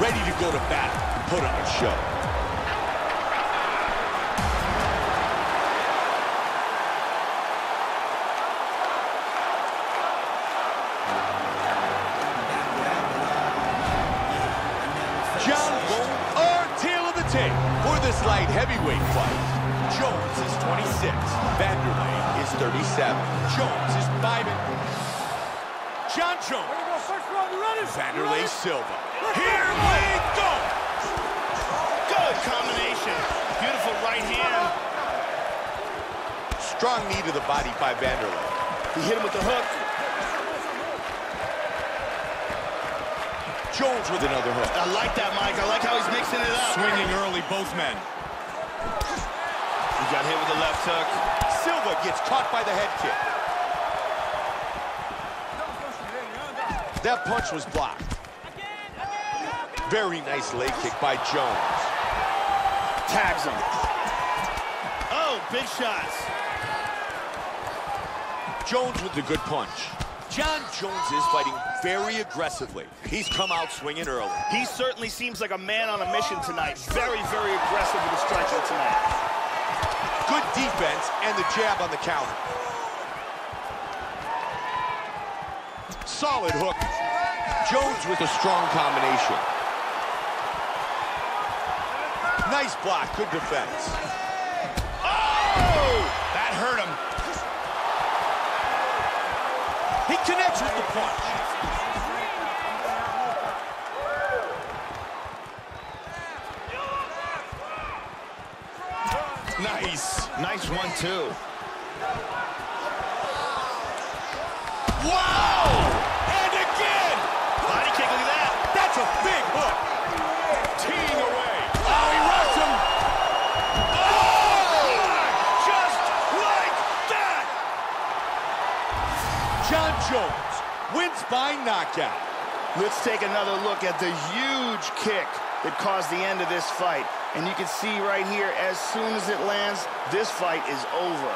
ready to go to battle, put on a show. John Bone, our tale of the tape for this light heavyweight fight. Jones is 26, Wanderlei is 37. Jones is 5. Jon Jones. Wanderlei Silva. Here we go! Good combination. Beautiful right hand. Strong knee to the body by Wanderlei. He hit him with the hook. Jones with another hook. I like that, Mike. I like how he's mixing it up. Swinging early, both men. He got hit with the left hook. Silva gets caught by the head kick. That punch was blocked. Very nice leg kick by Jones. Tags him. Oh, big shots. Jones with the good punch. Jon Jones is fighting very aggressively. He's come out swinging early. He certainly seems like a man on a mission tonight. Very, very aggressive with the striking tonight. Good defense and the jab on the counter. Solid hook. Jones with a strong combination. Nice block, good defense. Oh! That hurt him. He connects with the punch. Nice. Nice one, too. Wow! And again! Body kick, look at that. That's a big hook. Teeing away. Oh, he rocks him. Oh! Just like that. Jon Jones wins by knockout. Let's take another look at the huge kick that caused the end of this fight. And you can see right here, as soon as it lands, this fight is over.